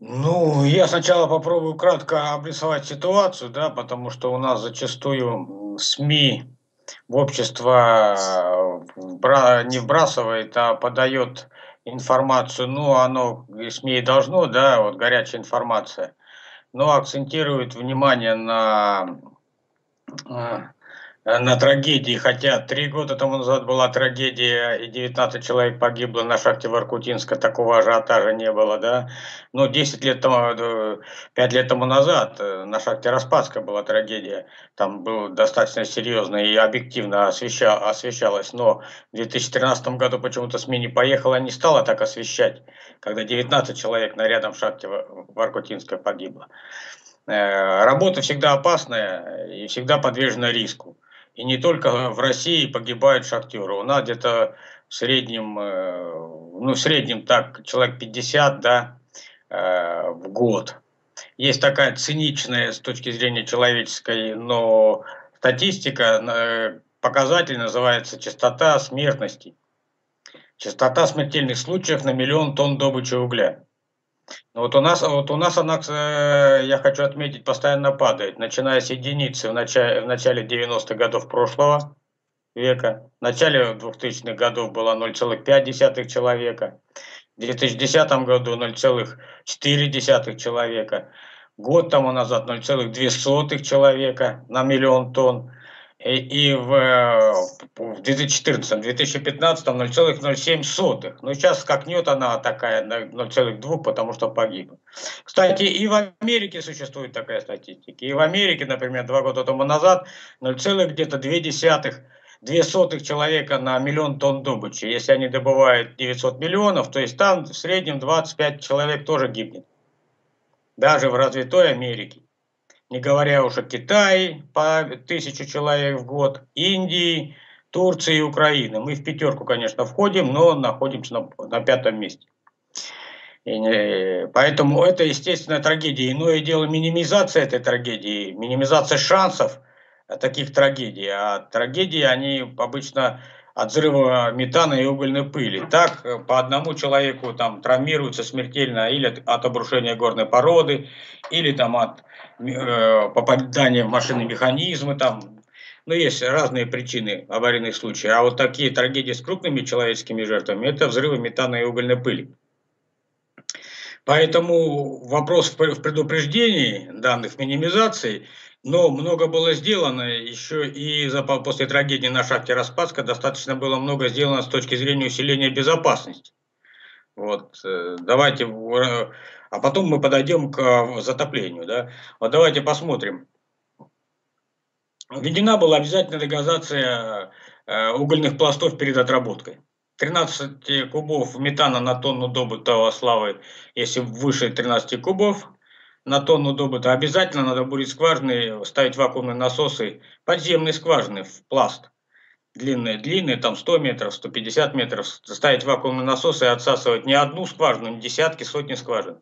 Ну, я сначала попробую кратко обрисовать ситуацию, да, потому что у нас зачастую СМИ в общество э, не вбрасывает, а подает информацию, ну, оно, СМИ должно, да, вот горячая информация, но акцентирует внимание на Э, на трагедии, хотя три года тому назад была трагедия, и 19 человек погибло на шахте Воркутинска, такого ажиотажа не было, да. Но 10 лет тому, 5 лет тому назад э, на шахте Распадска была трагедия, там было достаточно серьезно и объективно освещал, освещалось, но в 2013 году почему-то СМИ не поехала, не стала так освещать, когда 19 человек на рядом шахте Воркутинска погибло. Э, работа всегда опасная и всегда подвержена риску. И не только в России погибают шахтеры. У нас где-то в среднем, э, ну в среднем так, человек 50, да, э, в год. Есть такая циничная с точки зрения человеческой, но статистика, э, показатель называется частота смертности. Частота смертельных случаев на миллион тонн добычи угля. Ну, вот у нас, вот у нас она, э, я хочу отметить, постоянно падает, начиная с единицы в начале, в начале 90-х годов прошлого века. В начале 2000-х годов было 0,5 человека. В 2010 году 0,4 человека. Год тому назад 0,2 человека на миллион тонн и в, в 2014-2015 0,07. Но сейчас скакнет она такая на 0,2, потому что погиб. Кстати, и в Америке существует такая статистика. И в Америке, например, два года тому назад 0, где-то 2 десятых две сотых человека на миллион тонн добычи. Если они добывают 900 миллионов, то есть там в среднем 25 человек тоже гибнет. Даже в развитой Америке не говоря уж о Китае по тысячу человек в год, Индии, Турции и Украины. Мы в пятерку, конечно, входим, но находимся на, на пятом месте. И, поэтому это естественная трагедия. Иное дело минимизация этой трагедии, минимизация шансов таких трагедий. А трагедии, они обычно от взрыва метана и угольной пыли. Так по одному человеку там травмируется смертельно или от, от обрушения горной породы, или там от Э, попадание в машинные механизмы, там, ну, есть разные причины аварийных случаев. А вот такие трагедии с крупными человеческими жертвами – это взрывы метана и угольной пыли. Поэтому вопрос в предупреждении данных минимизации, но много было сделано еще и за, после трагедии на шахте Распадска достаточно было много сделано с точки зрения усиления безопасности. Вот, э, давайте а потом мы подойдем к э, затоплению. Да? Вот давайте посмотрим. Введена была обязательная дегазация э, угольных пластов перед отработкой. 13 кубов метана на тонну добытого славы, если выше 13 кубов на тонну добыто, обязательно надо бурить скважины, ставить вакуумные насосы, подземные скважины в пласт. Длинные, длинные, там 100 метров, 150 метров, ставить вакуумные насосы и отсасывать не одну скважину, не десятки, сотни скважин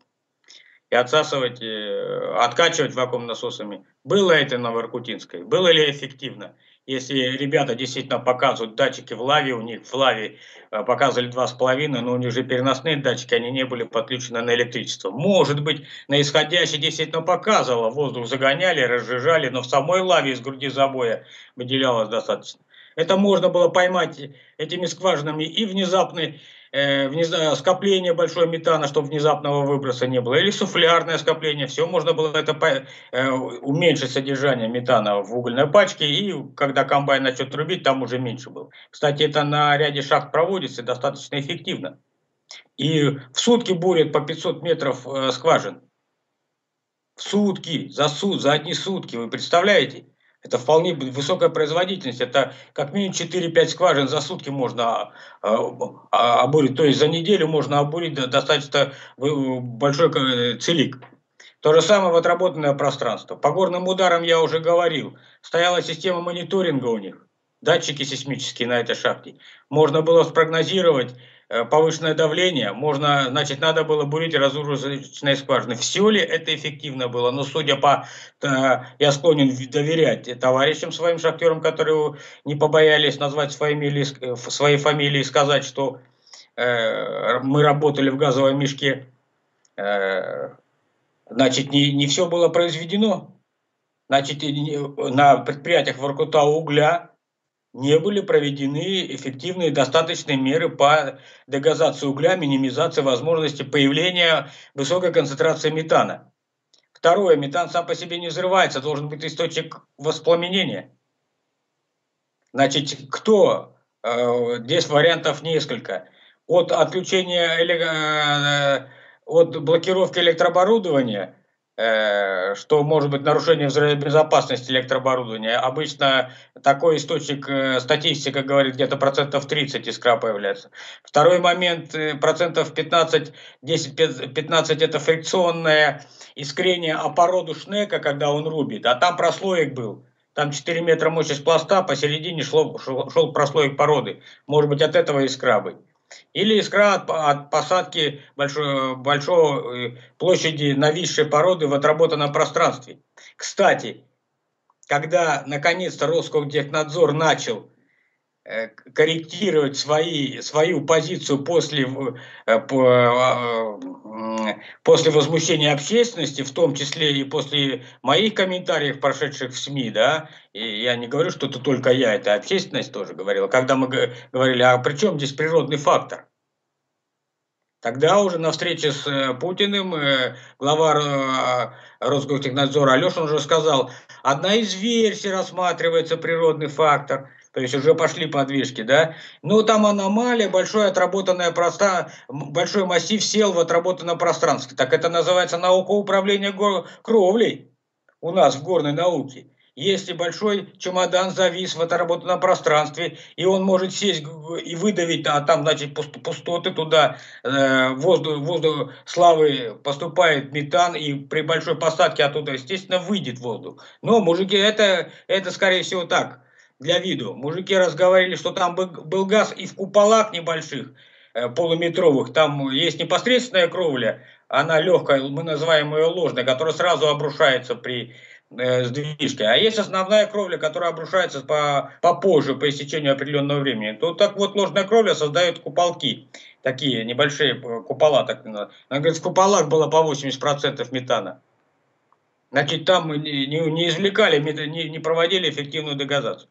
и отсасывать, э, откачивать вакуум насосами. Было это на Воркутинской? Было ли эффективно? Если ребята действительно показывают датчики в лаве, у них в лаве э, показывали 2,5, но у них же переносные датчики, они не были подключены на электричество. Может быть, на исходящий действительно показывало, воздух загоняли, разжижали, но в самой лаве из груди забоя выделялось достаточно. Это можно было поймать этими скважинами и внезапный э, скопление большое метана, чтобы внезапного выброса не было, или суфлярное скопление, все можно было это э, уменьшить содержание метана в угольной пачке, и когда комбайн начнет трубить, там уже меньше было. Кстати, это на ряде шахт проводится достаточно эффективно. И в сутки бурят по 500 метров э, скважин. В сутки, за, сут, за одни сутки, вы представляете? Это вполне высокая производительность. Это как минимум 4-5 скважин за сутки можно а, а, обурить. То есть за неделю можно обурить достаточно большой целик. То же самое в отработанное пространство. По горным ударам я уже говорил. Стояла система мониторинга у них. Датчики сейсмические на этой шахте. Можно было спрогнозировать Э, повышенное давление, можно, значит, надо было бурить разрушенные скважины. Все ли это эффективно было? Но судя по, э, я склонен доверять товарищам своим шахтерам, которые не побоялись назвать свои фамилии, свои фамилии и сказать, что э, мы работали в газовом мешке, э, значит, не, не все было произведено. Значит, на предприятиях Воркута угля не были проведены эффективные достаточные меры по дегазации угля, минимизации возможности появления высокой концентрации метана. Второе, метан сам по себе не взрывается, должен быть источник воспламенения. Значит, кто? Э, здесь вариантов несколько. От отключения, э, от блокировки электрооборудования – что может быть нарушение взрывобезопасности электрооборудования. Обычно такой источник э, статистика говорит где-то процентов 30 искра появляется. Второй момент, э, процентов 15, 10-15 это фрикционное искрение о породу шнека, когда он рубит, а там прослоек был. Там 4 метра мощность пласта, посередине шло, шел, шел прослоек породы. Может быть от этого искра быть. Или искра от, от посадки большой, большой площади нависшей породы в отработанном пространстве. Кстати, когда наконец-то Роскомтехнадзор начал Э, корректировать свои, свою позицию после, э, а, после возмущения общественности, в том числе и после моих комментариев, прошедших в СМИ, да, и я не говорю, что это только я, это общественность тоже говорила, когда мы говорили, а при чем здесь природный фактор? Тогда уже на встрече с э, Путиным глава Роскомтехнадзора Алешин уже сказал, одна из версий рассматривается природный фактор – то есть уже пошли подвижки, да. Но там аномалия, большое отработанное пространство, большой массив сел в отработанном пространстве. Так это называется наука управления гор... кровлей у нас в горной науке. Если большой чемодан завис в отработанном пространстве, и он может сесть и выдавить, а там, значит, пустоты туда, э, воздух, воздух славы поступает метан, и при большой посадке оттуда, естественно, выйдет воздух. Но, мужики, это, это скорее всего так, для виду. Мужики разговаривали, что там был газ и в куполах небольших, э, полуметровых, там есть непосредственная кровля, она легкая, мы называем ее ложной, которая сразу обрушается при э, сдвижке. А есть основная кровля, которая обрушается по, попозже, по истечению определенного времени. То так вот ложная кровля создает куполки, такие небольшие э, купола. Так, она говорит, в куполах было по 80% метана. Значит, там не, не извлекали, не, не проводили эффективную дегазацию.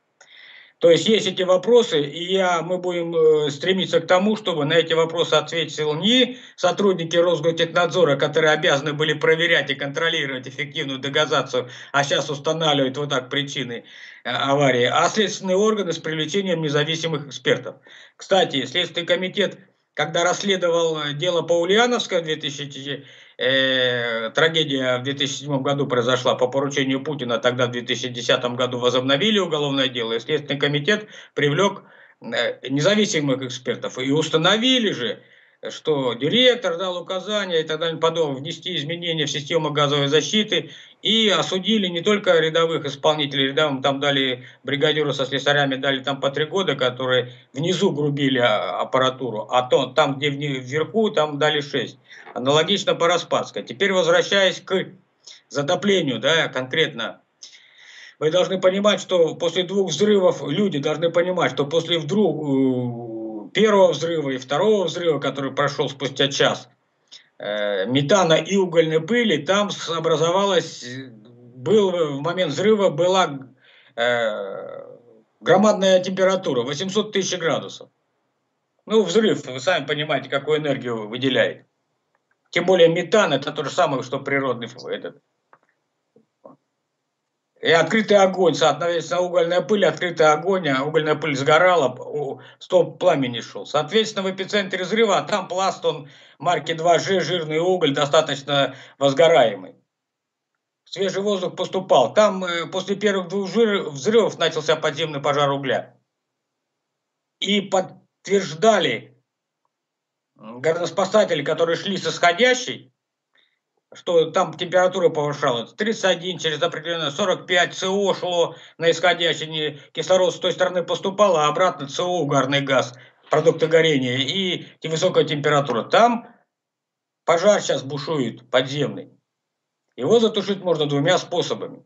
То есть есть эти вопросы, и я, мы будем э, стремиться к тому, чтобы на эти вопросы ответил не сотрудники Росготехнадзора, которые обязаны были проверять и контролировать эффективную дегазацию, а сейчас устанавливают вот так причины э, аварии, а следственные органы с привлечением независимых экспертов. Кстати, Следственный комитет, когда расследовал дело по Ульяновска в 2000 э, трагедия в 2007 году произошла по поручению Путина, тогда в 2010 году возобновили уголовное дело, и Следственный комитет привлек э, независимых экспертов. И установили же, что директор дал указания и так далее, подобное, внести изменения в систему газовой защиты и осудили не только рядовых исполнителей, рядовым там дали бригадиру со слесарями, дали там по три года, которые внизу грубили а, аппаратуру, а то там, где вверху, там дали шесть. Аналогично по Распадской. Теперь возвращаясь к затоплению, да, конкретно вы должны понимать, что после двух взрывов, люди должны понимать, что после вдруг первого взрыва и второго взрыва, который прошел спустя час, э, метана и угольной пыли, там образовалась, был, в момент взрыва была э, громадная температура, 800 тысяч градусов. Ну, взрыв, вы сами понимаете, какую энергию выделяет. Тем более метан, это то же самое, что природный этот, и открытый огонь, соответственно, угольная пыль, открытый огонь, а угольная пыль сгорала, стоп пламени шел. Соответственно, в эпицентре взрыва, а там пласт, он марки 2G, жирный уголь, достаточно возгораемый. Свежий воздух поступал. Там э, после первых двух взрывов начался подземный пожар угля. И подтверждали горноспасатели, которые шли с исходящей, что там температура повышалась. 31 через определенное 45 СО шло на исходящий, кислород с той стороны поступал, а обратно СО, угарный газ, продукты горения и высокая температура. Там пожар сейчас бушует подземный. Его затушить можно двумя способами.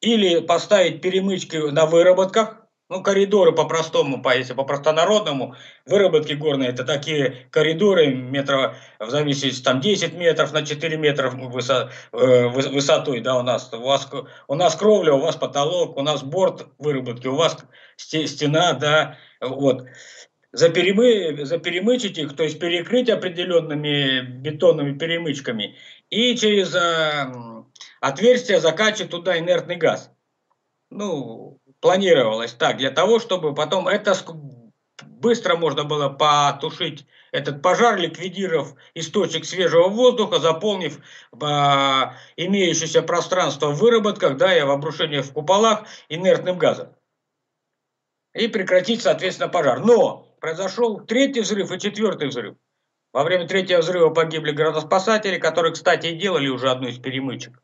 Или поставить перемычки на выработках, Ну, коридоры по-простому, по, если по-простонародному, выработки горные, это такие коридоры метров, в зависимости, там 10 метров на 4 метра высо, э, высотой, да, у нас. У, вас. у нас кровля, у вас потолок, у нас борт выработки, у вас стена, да, вот. За перемы, заперемычить их, то есть перекрыть определенными бетонными перемычками и через э, отверстие закачивать туда инертный газ. Ну, планировалось так, для того, чтобы потом это быстро можно было потушить этот пожар, ликвидировав источник свежего воздуха, заполнив э, имеющееся пространство в выработках, да, и в обрушениях в куполах инертным газом. И прекратить, соответственно, пожар. Но произошел третий взрыв и четвертый взрыв. Во время третьего взрыва погибли градоспасатели, которые, кстати, и делали уже одну из перемычек.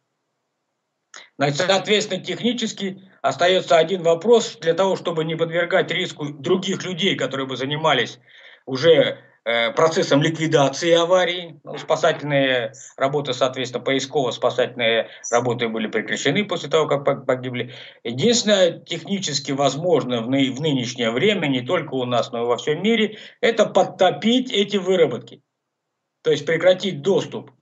Значит, соответственно, технически остается один вопрос для того, чтобы не подвергать риску других людей, которые бы занимались уже э, процессом ликвидации аварии. Ну, спасательные работы, соответственно, поисково-спасательные работы были прекращены после того, как погибли. Единственное, технически возможно в, ны в нынешнее время, не только у нас, но и во всем мире, это подтопить эти выработки. То есть прекратить доступ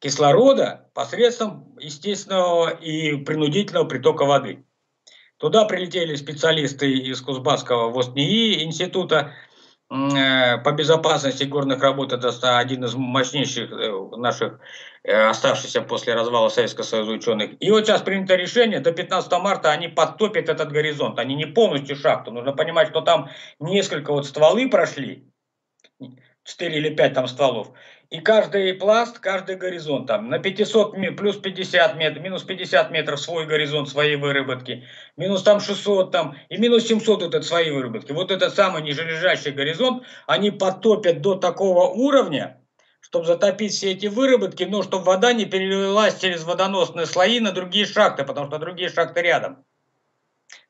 кислорода посредством естественного и принудительного притока воды. Туда прилетели специалисты из Кузбасского ВОСНИИ института э, по безопасности горных работ. Это один из мощнейших э, наших э, оставшихся после развала Советского Союза ученых. И вот сейчас принято решение, до 15 марта они подтопят этот горизонт. Они не полностью шахту. Нужно понимать, что там несколько вот стволы прошли, 4 или 5 там стволов. И каждый пласт, каждый горизонт, там, на 500, плюс 50 метров, минус 50 метров свой горизонт, своей выработки, минус там 600, там, и минус 700 этот свои выработки. Вот этот самый нижележащий горизонт, они потопят до такого уровня, чтобы затопить все эти выработки, но чтобы вода не перелилась через водоносные слои на другие шахты, потому что другие шахты рядом.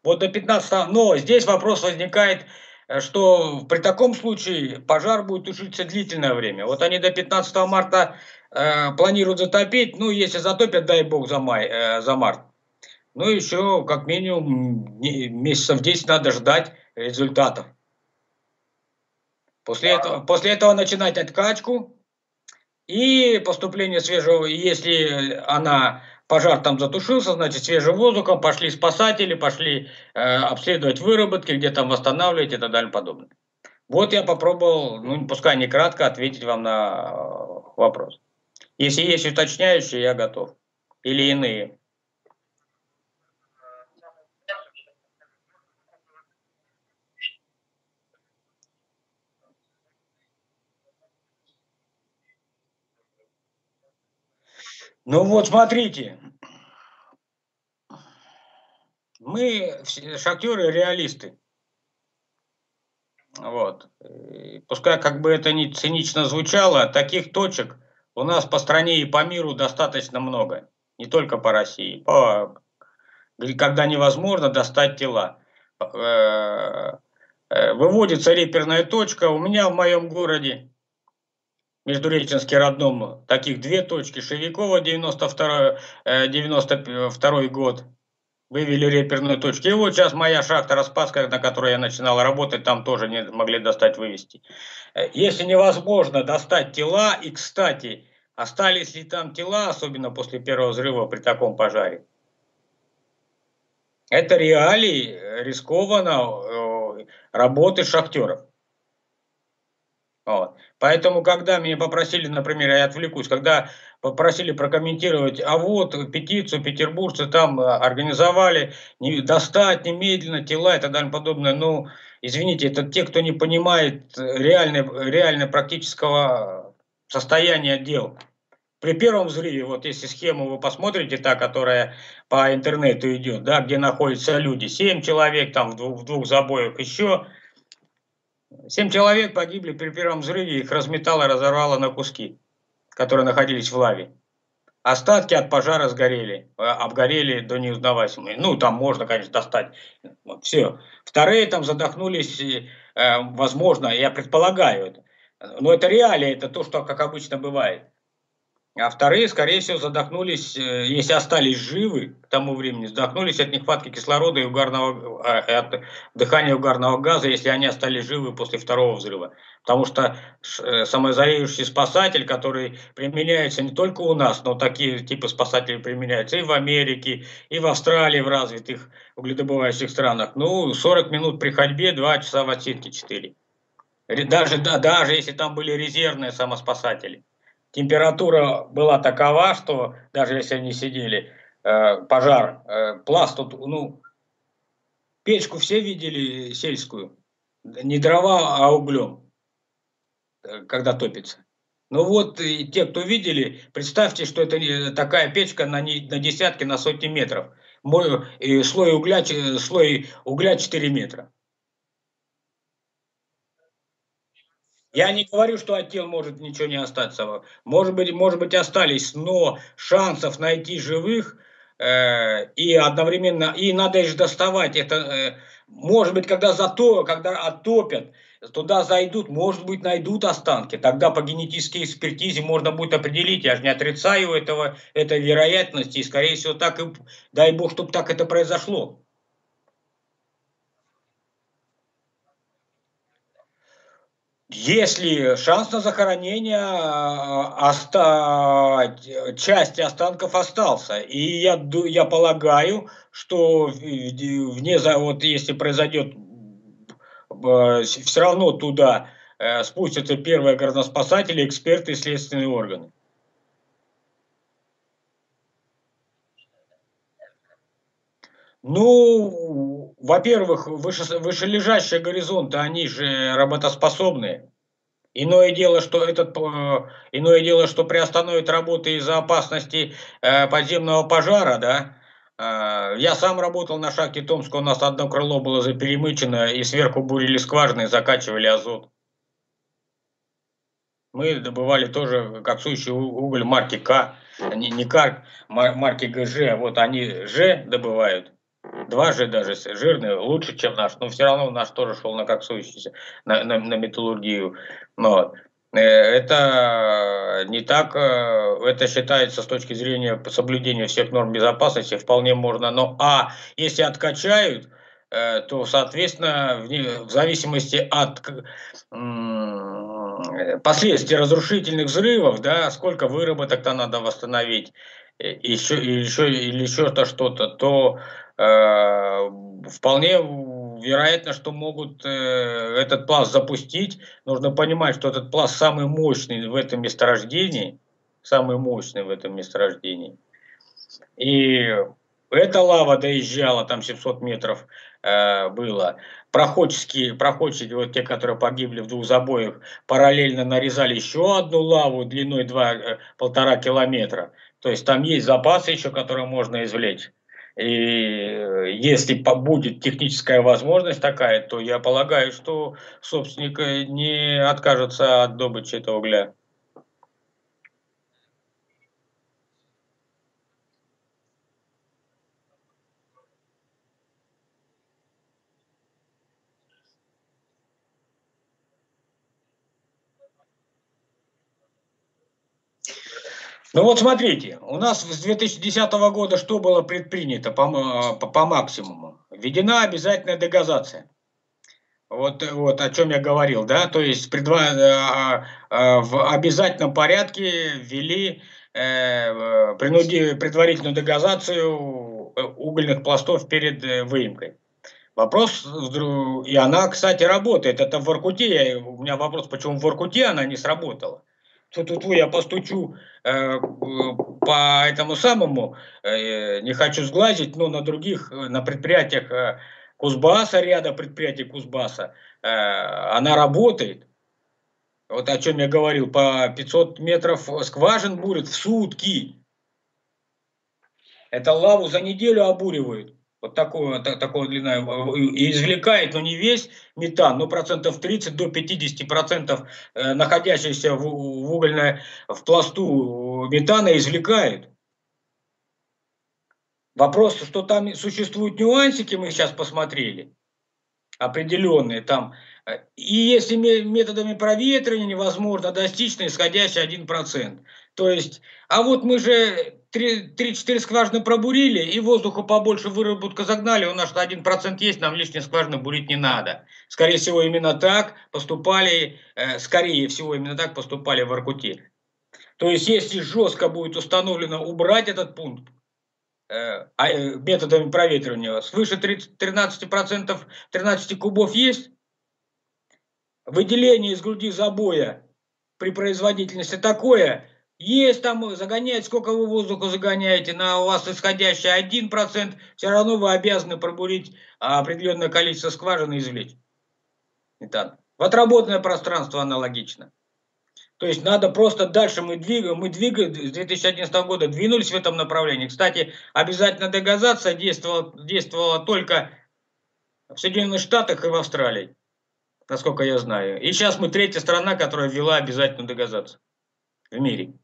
Вот до 15 но здесь вопрос возникает, что при таком случае пожар будет тушиться длительное время. Вот они до 15 марта э, планируют затопить, ну, если затопят, дай бог, за, май, э, за март. Ну, еще как минимум месяцев 10 надо ждать результатов. После этого, после этого начинать откачку и поступление свежего, если она пожар там затушился, значит, свежим воздухом, пошли спасатели, пошли э, обследовать выработки, где там восстанавливать и так далее подобное. Вот я попробовал, ну, пускай не кратко, ответить вам на э, вопрос. Если есть уточняющие, я готов. Или иные. Ну вот, смотрите. Мы, шахтеры, реалисты. Вот. И пускай как бы это не цинично звучало, таких точек у нас по стране и по миру достаточно много. Не только по России. По, когда невозможно достать тела. Э, э, выводится реперная точка. У меня в моем городе Междуреченске родном таких две точки. Шевикова 92, 92 э, год вывели реперную точку. И вот сейчас моя шахта Распадская, на которой я начинал работать, там тоже не могли достать вывести. Э, если невозможно достать тела, и, кстати, остались ли там тела, особенно после первого взрыва при таком пожаре, это реалии рискованно э, работы шахтеров. Вот. Поэтому, когда меня попросили, например, я отвлекусь, когда попросили прокомментировать, а вот петицию петербуржцы там э, организовали, не, достать немедленно тела и так далее подобное, ну, извините, это те, кто не понимает реальной, реально практического состояния дел. При первом взрыве, вот если схему вы посмотрите, та, которая по интернету идет, да, где находятся люди, 7 человек там в двух, в двух забоях еще, Семь человек погибли при первом взрыве, их разметало, разорвало на куски, которые находились в лаве. Остатки от пожара сгорели, э, обгорели до неузнаваемости. Ну, там можно, конечно, достать. Вот, все. Вторые там задохнулись, э, возможно, я предполагаю это. Но это реалия, это то, что как обычно бывает. А вторые, скорее всего, задохнулись, э, если остались живы к тому времени, задохнулись от нехватки кислорода и угарного, э, от дыхания угарного газа, если они остались живы после второго взрыва. Потому что э, самозареющий спасатель, который применяется не только у нас, но такие типы спасателей применяются и в Америке, и в Австралии, в развитых угледобывающих странах. Ну, 40 минут при ходьбе, 2 часа в отсидке 4. Даже, да, даже если там были резервные самоспасатели температура была такова, что даже если они сидели, э, пожар, э, пласт, тут, ну, печку все видели сельскую, не дрова, а углем, э, когда топится. Ну вот, и те, кто видели, представьте, что это такая печка на, не, на десятки, на сотни метров. Мой, слой, угля, слой угля 4 метра. Я не говорю, что от тел может ничего не остаться. Может быть, может быть остались, но шансов найти живых э, и одновременно, и надо же доставать. Это, э, может быть, когда зато, когда оттопят, туда зайдут, может быть, найдут останки. Тогда по генетической экспертизе можно будет определить. Я же не отрицаю этого, этой вероятности. И, скорее всего, так и, дай бог, чтобы так это произошло. Если шанс на захоронение а, оста... части останков остался, и я, я полагаю, что вне, вот если произойдет, все равно туда э, спустятся первые горноспасатели, эксперты и следственные органы. Ну, во-первых, выше, вышележащие горизонты, они же работоспособные. Иное дело, что этот, э, иное дело, что приостановит работы из-за опасности э, подземного пожара, да. Э, я сам работал на шахте Томска, у нас одно крыло было заперемычено, и сверху бурили скважины закачивали азот. Мы добывали тоже коксующий уголь марки К, не, не К, марки ГЖ, вот они Ж добывают. Два же даже жирный, лучше, чем наш. Но все равно наш тоже шел на коксующийся, на, на, на металлургию. Вот. Э, это не так, э, это считается с точки зрения соблюдения всех норм безопасности, вполне можно. Но, а, если откачают, э, то, соответственно, в зависимости от последствий разрушительных взрывов, да, сколько выработок-то надо восстановить, еще, еще, или еще-то что-то, то Э, вполне вероятно, что могут э, этот пласт запустить. Нужно понимать, что этот пласт самый мощный в этом месторождении, самый мощный в этом месторождении. И эта лава доезжала, там 700 метров э, было. Проходчики, проходчики, вот те, которые погибли в двух забоях, параллельно нарезали еще одну лаву длиной 2, э, полтора километра. То есть там есть запасы еще, которые можно извлечь. И э, если будет техническая возможность такая, то я полагаю, что собственник э, не откажется от добычи этого угля. Ну вот смотрите, у нас с 2010 года что было предпринято по, по, по максимуму? Введена обязательная дегазация. Вот, вот о чем я говорил, да, то есть предва, э, э, в обязательном порядке ввели э, принуди, предварительную дегазацию угольных пластов перед э, выемкой. Вопрос, и она, кстати, работает. Это в Воркуте, у меня вопрос, почему в Воркуте она не сработала тут я постучу э, по этому самому, э, не хочу сглазить, но на других, э, на предприятиях э, Кузбасса, ряда предприятий Кузбасса, э, она работает. Вот о чем я говорил, по 500 метров скважин бурят в сутки. Это лаву за неделю обуривают вот такого, так, такого длина, и извлекает, но не весь метан, но процентов 30 до 50 процентов э, находящихся в, в угольной, в пласту метана извлекает. Вопрос, что там существуют нюансики, мы сейчас посмотрели, определенные там. И если методами проветривания невозможно достичь на исходящий 1%, То есть, а вот мы же 3-4 скважины пробурили, и воздуха побольше выработка загнали, у нас 1% есть, нам лишние скважины бурить не надо. Скорее всего, именно так поступали, э, скорее всего, именно так поступали в Аркуте. То есть, если жестко будет установлено убрать этот пункт, э, а, э, методами проветривания, свыше 30, 13%, 13 кубов есть, выделение из груди забоя при производительности такое, есть там, загонять, сколько вы воздуха загоняете, на у вас исходящий 1%, все равно вы обязаны пробурить определенное количество скважин и извлечь метан. В отработанное пространство аналогично. То есть надо просто дальше мы двигаем, мы двигаем с 2011 года, двинулись в этом направлении. Кстати, обязательно дегазация действовала, действовала только в Соединенных Штатах и в Австралии, насколько я знаю. И сейчас мы третья страна, которая ввела обязательную дегазацию в мире.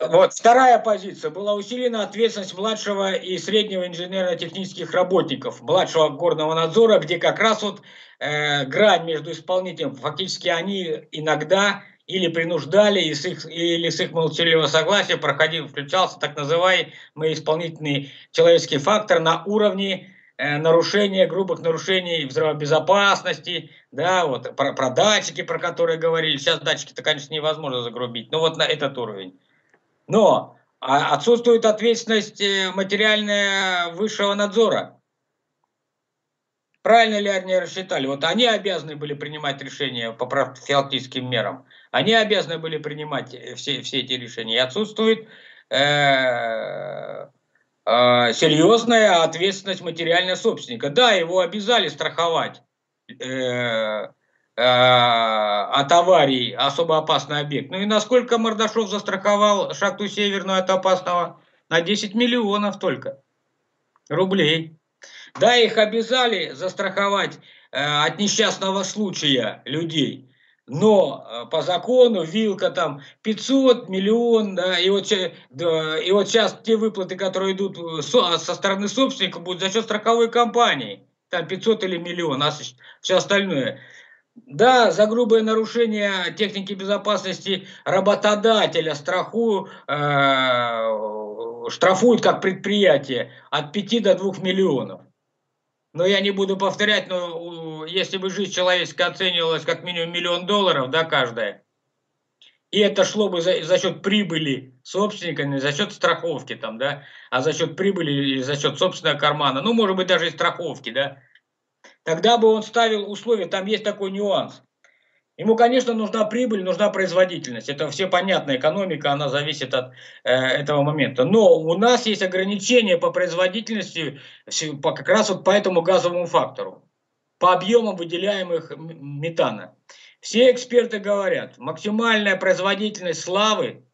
Вот, вторая позиция. Была усилена ответственность младшего и среднего инженерно-технических работников, младшего горного надзора, где как раз вот э, грань между исполнителем, фактически они иногда или принуждали, и с их, или с их молчаливого согласия проходил, включался так называемый исполнительный человеческий фактор на уровне э, нарушения, грубых нарушений взрывобезопасности, да, вот про, про датчики, про которые говорили. Сейчас датчики-то, конечно, невозможно загрубить, но вот на этот уровень. Но а, отсутствует ответственность э, материальная высшего надзора. Правильно ли они рассчитали? Вот они обязаны были принимать решения по профилактическим мерам. Они обязаны были принимать э, все, все эти решения. И отсутствует э, э, серьезная ответственность материального собственника. Да, его обязали страховать. Э, от аварий особо опасный объект. Ну и насколько Мордашов застраховал шахту Северную от опасного? На 10 миллионов только рублей. Да, их обязали застраховать э, от несчастного случая людей. Но э, по закону вилка там 500, миллион, да, и вот, да, и вот сейчас те выплаты, которые идут со, со стороны собственника, будут за счет страховой компании. Там 500 или миллион, а все остальное. Да, за грубое нарушение техники безопасности работодателя страху, э, штрафуют как предприятие от 5 до 2 миллионов. Но я не буду повторять, но если бы жизнь человеческая оценивалась как минимум миллион долларов, да, каждая, и это шло бы за, за счет прибыли собственника, не за счет страховки там, да, а за счет прибыли или за счет собственного кармана, ну, может быть, даже и страховки, да, Тогда бы он ставил условия, там есть такой нюанс. Ему, конечно, нужна прибыль, нужна производительность. Это все понятно, экономика, она зависит от э, этого момента. Но у нас есть ограничения по производительности по, как раз вот по этому газовому фактору, по объемам выделяемых метана. Все эксперты говорят, максимальная производительность славы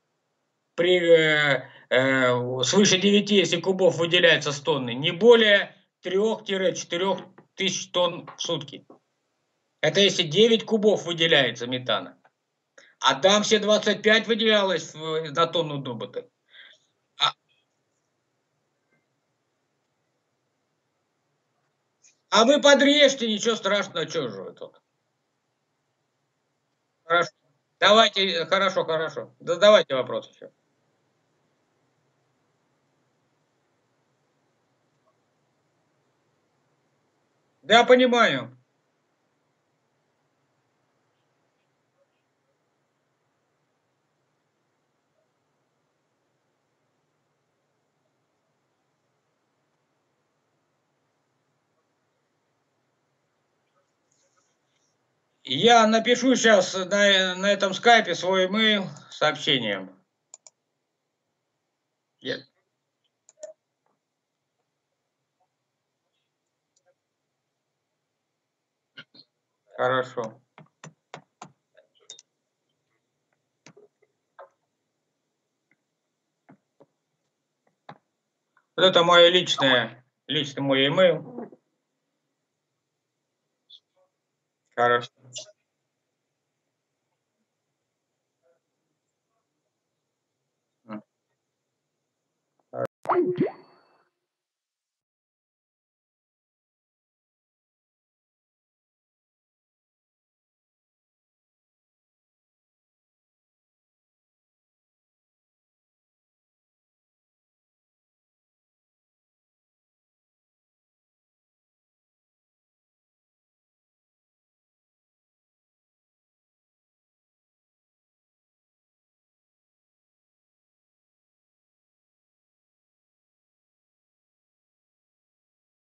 при э, э, свыше 9, если кубов выделяется с тонны, не более 3-4 тысяч тонн в сутки. Это если 9 кубов выделяется метана. А там все 25 выделялось на тонну добыта. А, а вы подрежьте, ничего страшного, что же вы тут. Хорошо. Давайте, хорошо, хорошо. Да давайте вопрос еще. Да, понимаю. Я напишу сейчас на, на этом скайпе свой email сообщением. Я... Хорошо. Вот это мое личное, личный мой email. Хорошо.